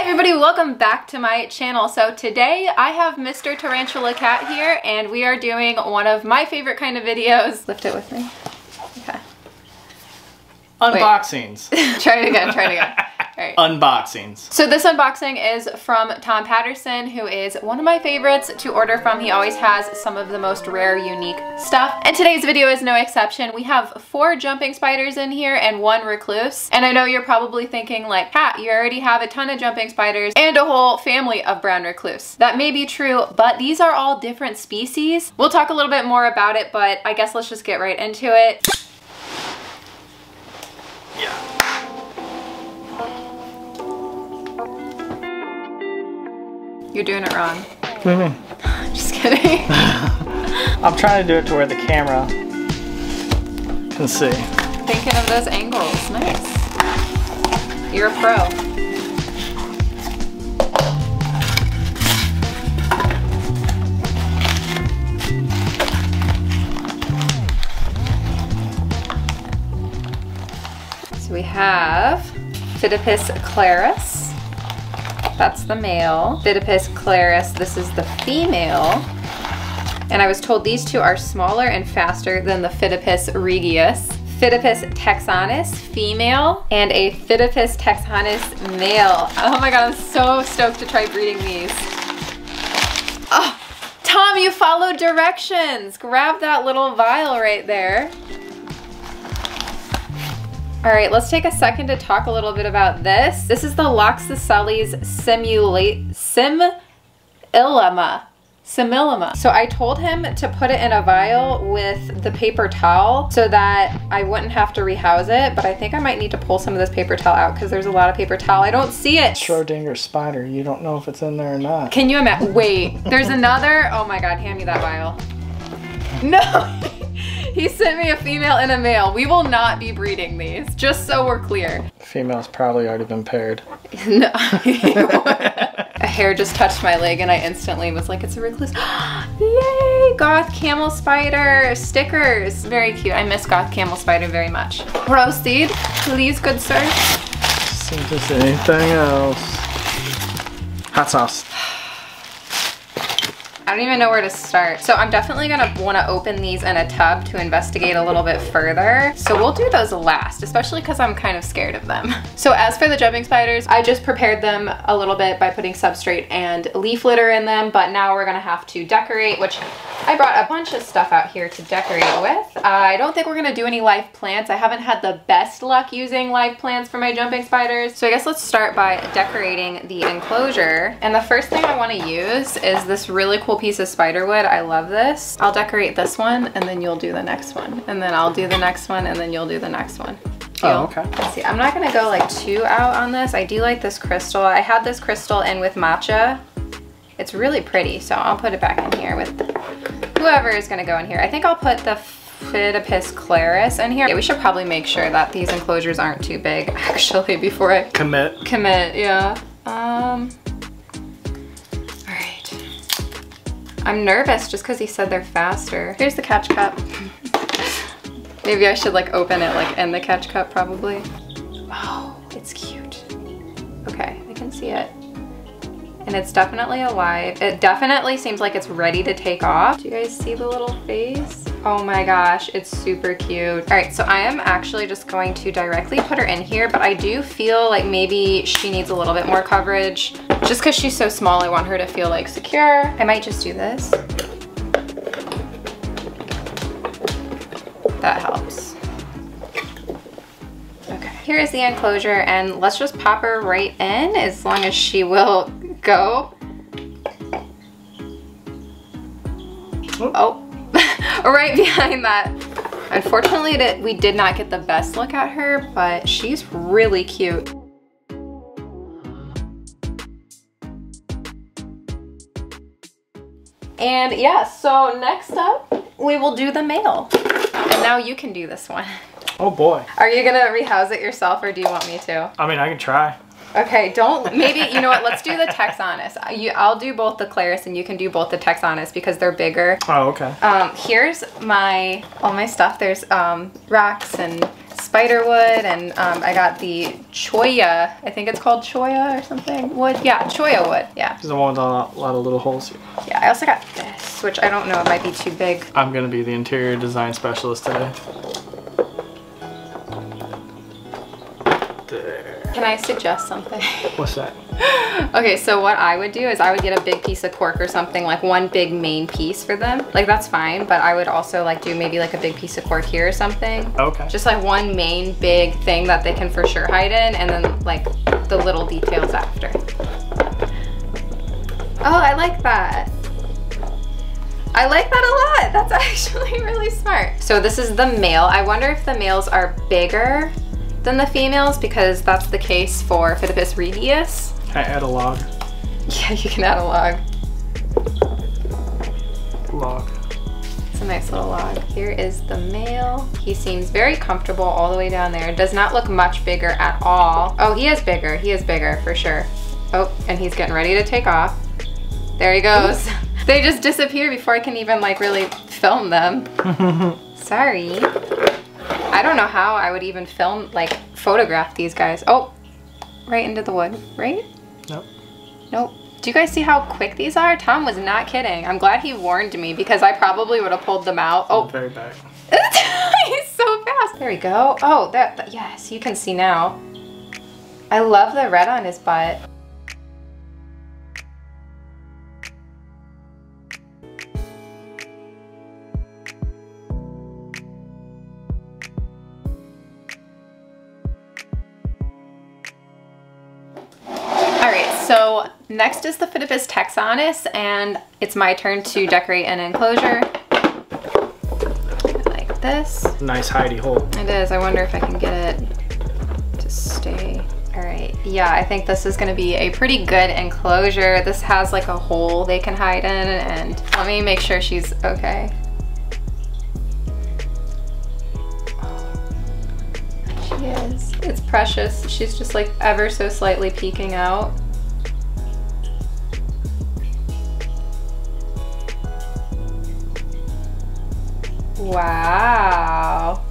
Hi everybody, welcome back to my channel. So today I have Mr. Tarantula Kat here and we are doing one of my favorite kind of videos. Lift it with me. Okay. Unboxings. try it again, try it again. Right. Unboxings. So this unboxing is from Tom Patterson, who is one of my favorites to order from. He always has some of the most rare, unique stuff. And today's video is no exception. We have four jumping spiders in here and one recluse. And I know you're probably thinking like, Pat, you already have a ton of jumping spiders and a whole family of brown recluse. That may be true, but these are all different species. We'll talk a little bit more about it, but I guess let's just get right into it. Yeah. You're doing it wrong. What do you mean? Just kidding. I'm trying to do it to where the camera can see. Thinking of those angles. Nice. You're a pro. So we have Phidippus clarus. That's the male. Phidippus clarus, this is the female. And I was told these two are smaller and faster than the Phidippus regius. Phidippus texanus, female, and a Phidippus texanus, male. Oh my god, I'm so stoked to try breeding these. Oh, Tom, you followed directions. Grab that little vial right there. All right, let's take a second to talk a little bit about this. This is the Loxosceles simulate simillima. Simillima. So I told him to put it in a vial with the paper towel so that I wouldn't have to rehouse it, but I think I might need to pull some of this paper towel out because there's a lot of paper towel. I don't see it. Schrodinger spider. You don't know if it's in there or not. Can you imagine? Wait, there's another. Oh my God, hand me that vial. No. He sent me a female and a male. We will not be breeding these, just so we're clear. Female's probably already been paired. No. a hair just touched my leg and I instantly was like, it's a recluse. Yay! Goth camel spider stickers. Very cute. I miss goth camel spider very much. Proceed, please, good sir. See if there's anything else. Hot sauce. I don't even know where to start. So I'm definitely gonna wanna open these in a tub to investigate a little bit further. So we'll do those last, especially because I'm kind of scared of them. So as for the jumping spiders, I just prepared them a little bit by putting substrate and leaf litter in them, but now we're gonna have to decorate, which I brought a bunch of stuff out here to decorate with. Uh, I don't think we're gonna do any live plants. I haven't had the best luck using live plants for my jumping spiders. So I guess let's start by decorating the enclosure. And the first thing I wanna use is this really cool piece of spider wood. I love this. I'll decorate this one and then you'll do the next one. And then I'll do the next one and then you'll do the next one. Oh, okay. Let's see, I'm not gonna go like too out on this. I do like this crystal. I had this crystal in with matcha. It's really pretty, so I'll put it back in here with whoever is gonna go in here. I think I'll put the Phidippus clarus in here. Yeah, we should probably make sure that these enclosures aren't too big actually before I Commit. commit, yeah. Um, all right. I'm nervous just because he said they're faster. Here's the catch cup. Maybe I should like open it like in the catch cup probably. Oh, it's cute. Okay, I can see it. And it's definitely alive. It definitely seems like it's ready to take off. Do you guys see the little face? Oh my gosh, it's super cute. All right, so I am actually just going to directly put her in here, but I do feel like maybe she needs a little bit more coverage. Just because she's so small, I want her to feel like secure. I might just do this. That helps. Okay, here is the enclosure and let's just pop her right in as long as she will go. Oh, oh. right behind that. Unfortunately, that we did not get the best look at her, but she's really cute. And yeah, so next up, we will do the male. And now you can do this one. Oh boy. Are you gonna rehouse it yourself or do you want me to? I mean, I can try. Okay, don't, maybe, you know what, let's do the Texanus. You, I'll do both the Clarus and you can do both the Texanus because they're bigger. Oh, okay. Um, here's my, all my stuff. There's um, rocks and spider wood and um, I got the cholla, I think it's called cholla or something, wood. Yeah, cholla wood, yeah. This is the one with a lot, lot of little holes here. Yeah, I also got this, which I don't know, it might be too big. I'm gonna be the interior design specialist today. There. Can I suggest something? What's that? okay, so what I would do is I would get a big piece of cork or something, like one big main piece for them. Like that's fine, but I would also like do maybe like a big piece of cork here or something. Okay. Just like one main big thing that they can for sure hide in and then like the little details after. Oh, I like that. I like that a lot. That's actually really smart. So this is the male. I wonder if the males are bigger than the females because that's the case for Phidippus regius. Can I add a log? Yeah, you can add a log. Log. It's a nice little log. Here is the male. He seems very comfortable all the way down there. Does not look much bigger at all. Oh, he is bigger. He is bigger for sure. Oh, and he's getting ready to take off. There he goes. they just disappear before I can even like really film them. Sorry. I don't know how I would even film, like photograph these guys. Oh, right into the wood, right? Nope. Nope. Do you guys see how quick these are? Tom was not kidding. I'm glad he warned me because I probably would have pulled them out. Oh, Very back. he's so fast. There we go. Oh, that, that, yes, you can see now. I love the red on his butt. So next is the Phidippus texanus, and it's my turn to decorate an enclosure. Like this. Nice hidey hole. It is. I wonder if I can get it to stay. All right. Yeah, I think this is going to be a pretty good enclosure. This has like a hole they can hide in and let me make sure she's okay. She is. It's precious. She's just like ever so slightly peeking out. Wow.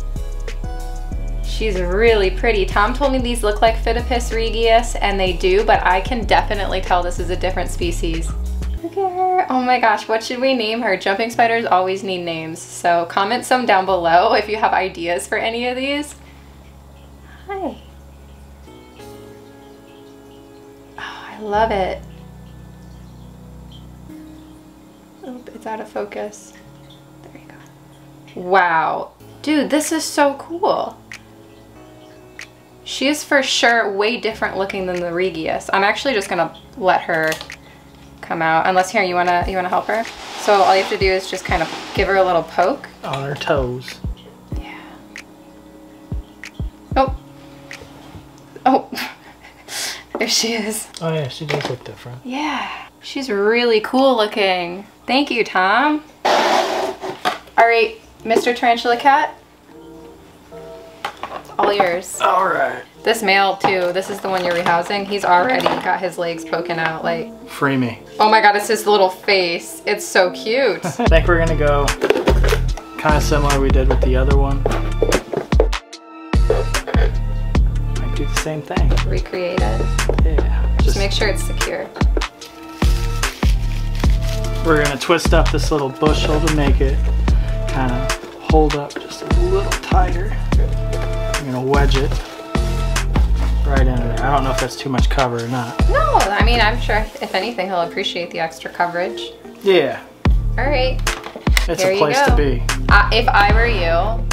She's really pretty. Tom told me these look like Phidippus regius, and they do, but I can definitely tell this is a different species. Look at her. Oh my gosh, what should we name her? Jumping spiders always need names, so comment some down below if you have ideas for any of these. Hi. Oh, I love it. Oh, it's out of focus. There you go. Wow. Dude, this is so cool. She is for sure way different looking than the Regius. I'm actually just gonna let her come out. Unless here, you wanna you wanna help her? So all you have to do is just kind of give her a little poke. On her toes. Yeah. Oh. Oh. there she is. Oh yeah, she does look different. Yeah. She's really cool looking. Thank you, Tom. All right, Mr. Tarantula Kat. All yours. All right. This male too, this is the one you're rehousing. He's already got his legs poking out like, Free me. oh my God, it's his little face. It's so cute. I think we're gonna go kind of similar we did with the other one. Might do the same thing. Recreate it. Yeah. Just Just make sure it's secure. we're gonna twist up this little bushel to make it kind of hold up just a little tighter. I'm gonna wedge it right in there. I don't know if that's too much cover or not. No, I mean, I'm sure if anything, he'll appreciate the extra coverage. Yeah, All right. it's Here a place to be. Uh, if I were you,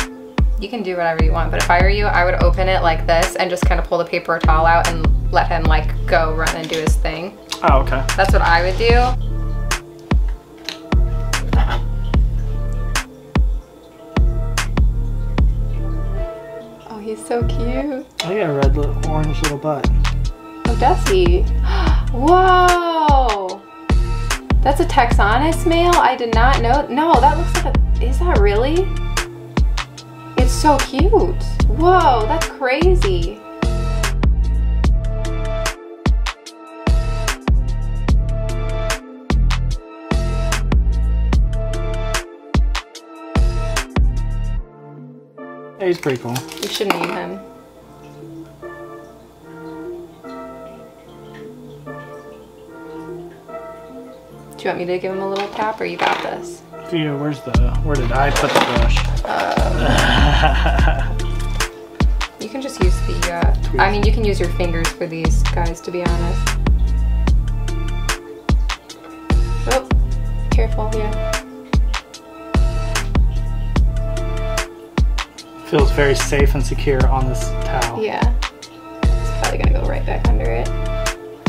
you can do whatever you want, but if I were you, I would open it like this and just kind of pull the paper towel out and let him like go run and do his thing. Oh, okay. That's what I would do. He's so cute. I got a red little orange little butt. Oh, does he? Whoa! That's a Texanus male? I did not know. No, that looks like a. Is that really? It's so cute. Whoa, that's crazy. He's pretty cool. You should name him. Do you want me to give him a little tap or you got this? Vito, where's the, where did I put the brush? You can just use the, uh, I mean, you can use your fingers for these guys, to be honest. Oh, careful, yeah. Feels very safe and secure on this towel. Yeah. It's probably gonna go right back under it.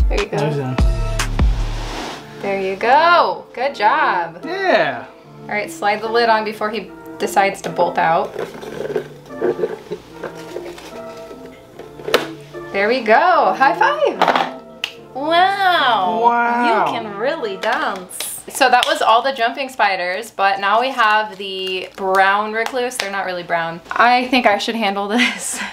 There you go. There you go. Good job. Yeah. All right, slide the lid on before he decides to bolt out. There we go. High five. Wow. Wow. You can really dance. So that was all the jumping spiders, but now we have the brown recluse. They're not really brown. I think I should handle this.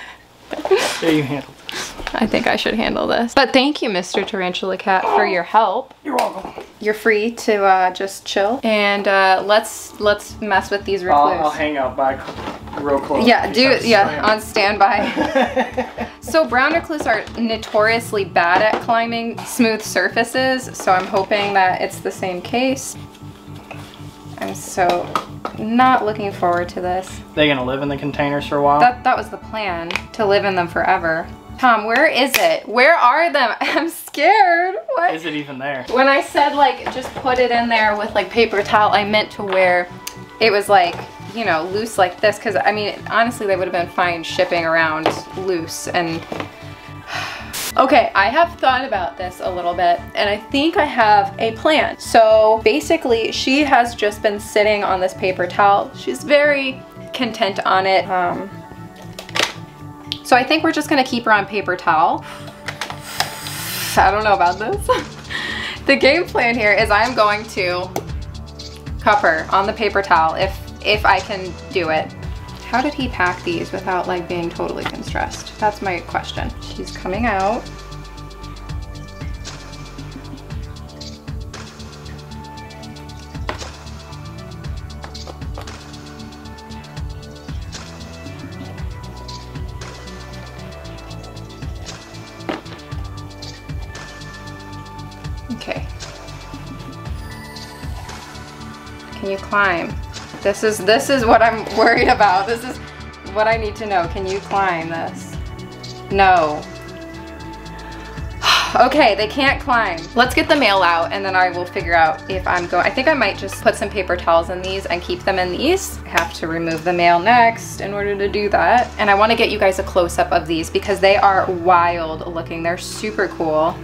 Yeah, you handled it. I think I should handle this. But thank you, Mr. Tarantula Kat, for your help. You're welcome. You're free to uh, just chill and uh, let's let's mess with these recluse. I'll, I'll hang out by real close. Yeah, do yeah on standby. so brown recluse are notoriously bad at climbing smooth surfaces, so I'm hoping that it's the same case. I'm so not looking forward to this. they gonna live in the containers for a while? That that was the plan to live in them forever. Tom, where is it? Where are them? I'm scared. What? Is it even there? When I said like just put it in there with like paper towel, I meant to where it was like, you know, loose like this. Cause I mean, honestly, they would have been fine shipping around loose and Okay, I have thought about this a little bit and I think I have a plan. So basically she has just been sitting on this paper towel. She's very content on it. Um, so I think we're just gonna keep her on paper towel. I don't know about this. the game plan here is I'm going to cup her on the paper towel if if I can do it. How did he pack these without like being totally constressed? That's my question. She's coming out. Okay. Can you climb? This is this is what I'm worried about. This is what I need to know. Can you climb this? No. okay, they can't climb. Let's get the mail out and then I will figure out if I'm going. I think I might just put some paper towels in these and keep them in these. I have to remove the mail next in order to do that. And I want to get you guys a close up of these because they are wild looking. They're super cool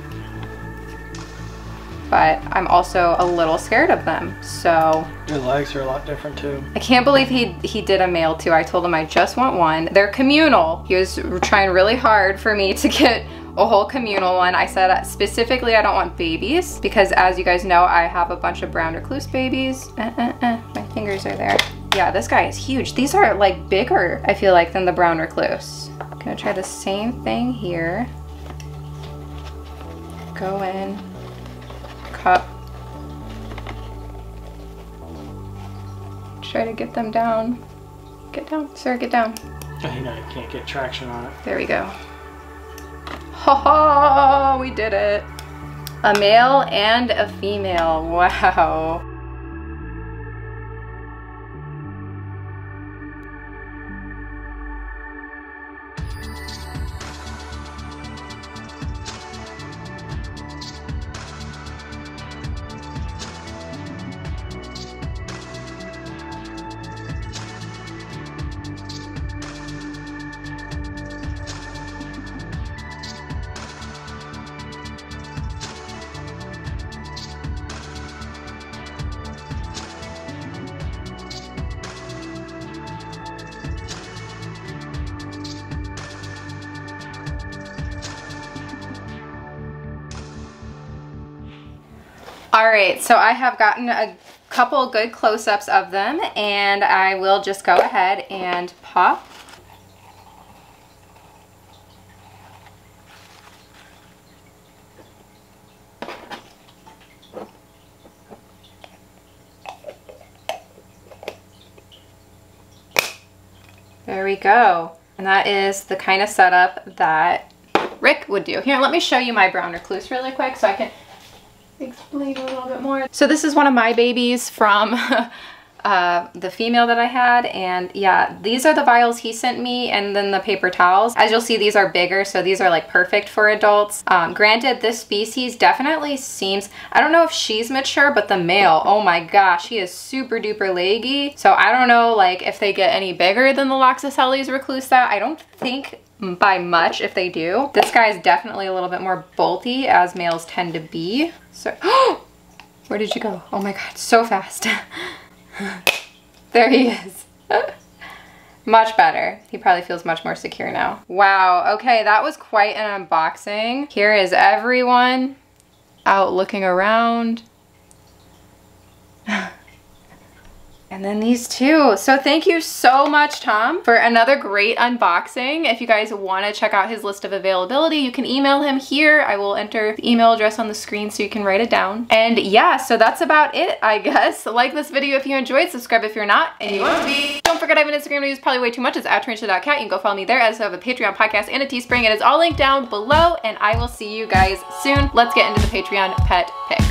but I'm also a little scared of them. So Your legs are a lot different too. I can't believe he he did a male too. I told him I just want one. They're communal. He was trying really hard for me to get a whole communal one. I said specifically I don't want babies because as you guys know, I have a bunch of brown recluse babies. Uh, uh, uh, my fingers are there. Yeah, this guy is huge. These are like bigger, I feel like, than the brown recluse. Gonna try the same thing here. Go in, cup. Try to get them down. Get down, sir, get down. I know, you can't get traction on it. There we go. Ha ha, we did it. A male and a female, wow. All right, so I have gotten a couple good close-ups of them and I will just go ahead and pop. There we go. And that is the kind of setup that Rick would do. Here, let me show you my brown recluse really quick so I can explain a little bit more. So this is one of my babies from uh, the female that I had. And yeah, these are the vials he sent me and then the paper towels. As you'll see, these are bigger, so these are like perfect for adults. Um, granted, this species definitely seems, I don't know if she's mature, but the male, oh my gosh, he is super duper leggy. So I don't know like if they get any bigger than the Loxosceles reclusa. I don't think by much if they do. This guy is definitely a little bit more bolty as males tend to be. So, where did you go? Oh my God, so fast. there he is. much better. He probably feels much more secure now. Wow, okay, that was quite an unboxing. Here is everyone out looking around. And then these two. So thank you so much, Tom, for another great unboxing. If you guys want to check out his list of availability, you can email him here. I will enter the email address on the screen so you can write it down. And yeah, so that's about it, I guess. Like this video if you enjoyed, subscribe if you're not, and you want to be. Don't forget I have an Instagram I use probably way too much. It's at tarantula.kat. You can go follow me there. I also have a Patreon podcast and a Teespring. It is all linked down below, and I will see you guys soon. Let's get into the Patreon pet pick.